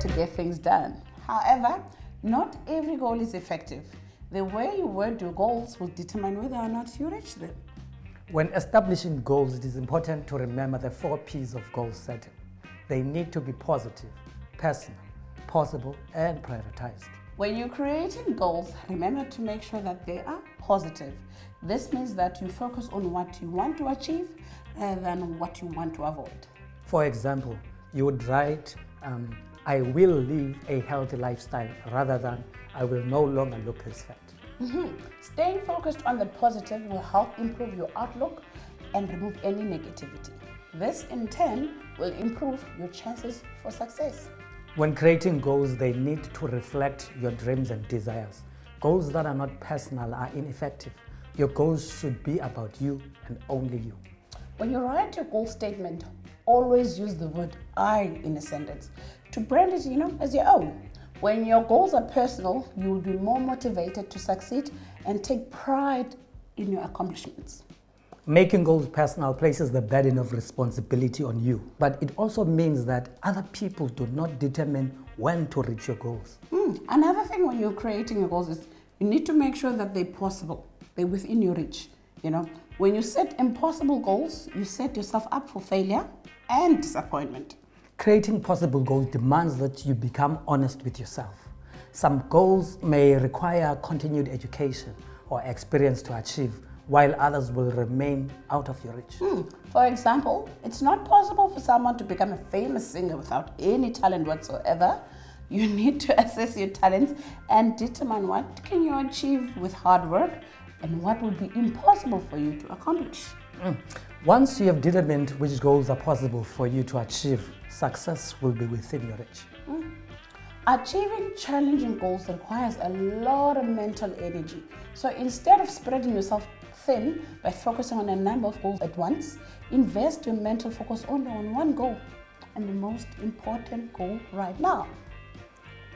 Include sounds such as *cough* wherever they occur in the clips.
to get things done. However, not every goal is effective. The way you word your goals will determine whether or not you reach them. When establishing goals, it is important to remember the four P's of goal setting. They need to be positive, personal, possible, and prioritized. When you're creating goals, remember to make sure that they are positive. This means that you focus on what you want to achieve rather than what you want to avoid. For example, you would write, um, I will live a healthy lifestyle rather than I will no longer look as fat. Mhm. Staying focused on the positive will help improve your outlook and remove any negativity. This, in turn, will improve your chances for success. When creating goals, they need to reflect your dreams and desires. Goals that are not personal are ineffective. Your goals should be about you and only you. When you write your goal statement, always use the word I in a sentence to brand it, you know, as your own. When your goals are personal, you will be more motivated to succeed and take pride in your accomplishments. Making goals personal places the burden of responsibility on you, but it also means that other people do not determine when to reach your goals. Hmm, Another thing when you're creating your goals is you need to make sure that they're possible, they're within your reach. You know, when you set impossible goals, you set yourself up for failure and disappointment. Creating possible goals demands that you become honest with yourself. Some goals may require continued education or experience to achieve, while others will remain out of your reach. Hmm. For example, it's not possible for someone to become a famous singer without any talent whatsoever. You *laughs* need to assess your talents and determine what can you achieve with hard work and what would be impossible for you to accomplish. Mm. Once you have determined which goals are possible for you to achieve, success will be within your reach. Mm. Achieving challenging goals requires a lot of mental energy. So instead of spreading yourself thin by focusing on a number of goals at once, invest your mental focus only on one goal and the most important goal right now.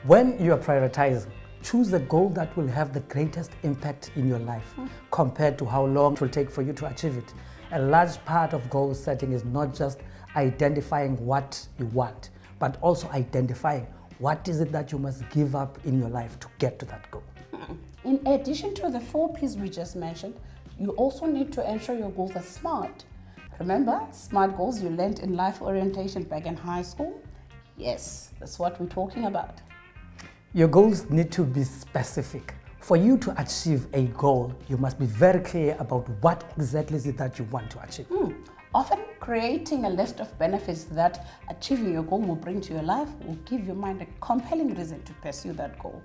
When you are prioritizing, choose the goal that will have the greatest impact in your life Mm. compared to how long it will take for you to achieve it. A large part of goal setting is not just identifying what you want, but also identifying what is it that you must give up in your life to get to that goal. In addition to the four P's we just mentioned, you also need to ensure your goals are smart. Remember, SMART goals you learned in life orientation back in high school? Yes, that's what we're talking about. Your goals need to be specific. For you to achieve a goal, you must be very clear about what exactly is it that you want to achieve. Hmm. Often, creating a list of benefits that achieving your goal will bring to your life will give your mind a compelling reason to pursue that goal.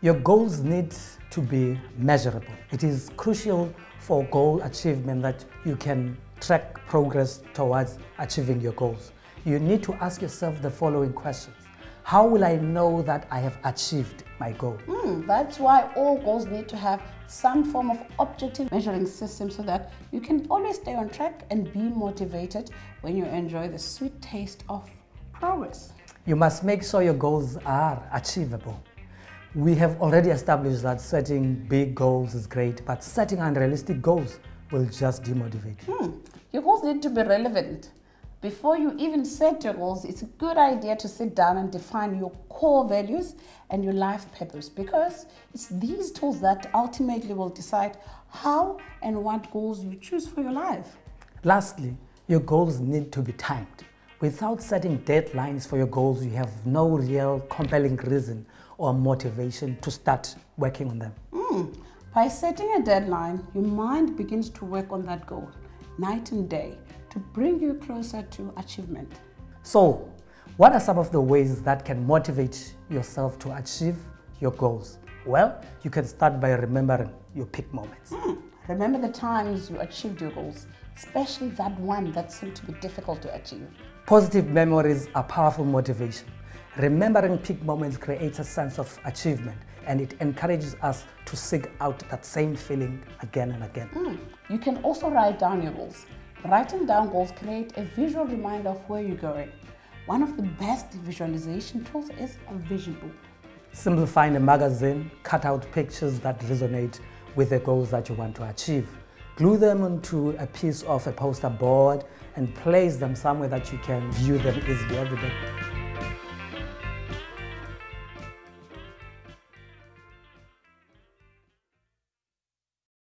Your goals need to be measurable. It is crucial for goal achievement that you can track progress towards achieving your goals. You need to ask yourself the following questions How will I know that I have achieved my goal? Hmm, that's why all goals need to have some form of objective measuring system so that you can always stay on track and be motivated when you enjoy the sweet taste of progress. You must make sure your goals are achievable. We have already established that setting big goals is great, but setting unrealistic goals will just demotivate you. Hmm. Your goals need to be relevant. Before you even set your goals, it's a good idea to sit down and define your core values and your life purpose because it's these tools that ultimately will decide how and what goals you choose for your life. Lastly, your goals need to be timed. Without setting deadlines for your goals, you have no real compelling reason or motivation to start working on them. Mm. By setting a deadline, your mind begins to work on that goal night and day to bring you closer to achievement. So, what are some of the ways that can motivate yourself to achieve your goals? Well, you can start by remembering your peak moments. Mm. Remember the times you achieved your goals, especially that one that seemed to be difficult to achieve. Positive memories are powerful motivation. Remembering peak moments creates a sense of achievement and it encourages us to seek out that same feeling again and again. Mm. You can also write down your goals. Writing down goals create a visual reminder of where you're going. One of the best visualization tools is a vision board. Simply find a magazine, cut out pictures that resonate with the goals that you want to achieve. Glue them onto a piece of a poster board and place them somewhere that you can view them easily every day.